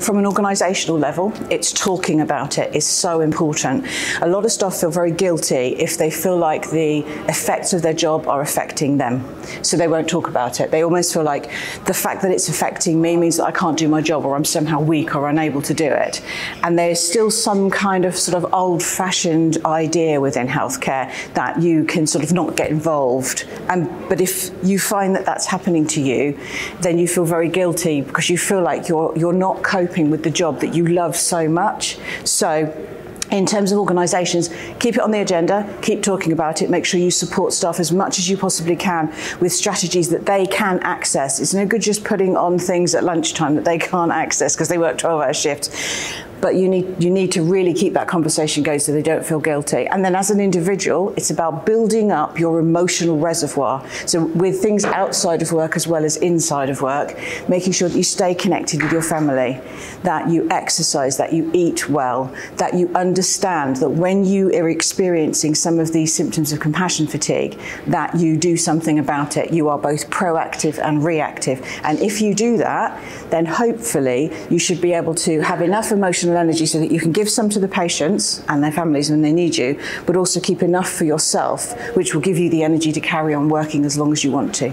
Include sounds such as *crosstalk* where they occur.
from an organisational level, it's talking about it is so important. A lot of staff feel very guilty if they feel like the effects of their job are affecting them. So they won't talk about it. They almost feel like the fact that it's affecting me means that I can't do my job or I'm somehow weak or unable to do it. And there's still some kind of sort of old fashioned idea within healthcare that you can sort of not get involved. And, but if you find that that's happening to you, then you feel very guilty because you feel like you're, you're not coping with the job that you love so much. So in terms of organisations, keep it on the agenda, keep talking about it, make sure you support staff as much as you possibly can with strategies that they can access. It's no good just putting on things at lunchtime that they *laughs* can't access because they work 12 hour shifts but you need you need to really keep that conversation going so they don't feel guilty. And then as an individual, it's about building up your emotional reservoir. So with things outside of work as well as inside of work, making sure that you stay connected with your family, that you exercise, that you eat well, that you understand that when you are experiencing some of these symptoms of compassion fatigue, that you do something about it. You are both proactive and reactive. And if you do that, then hopefully you should be able to have enough emotional energy so that you can give some to the patients and their families when they need you, but also keep enough for yourself, which will give you the energy to carry on working as long as you want to.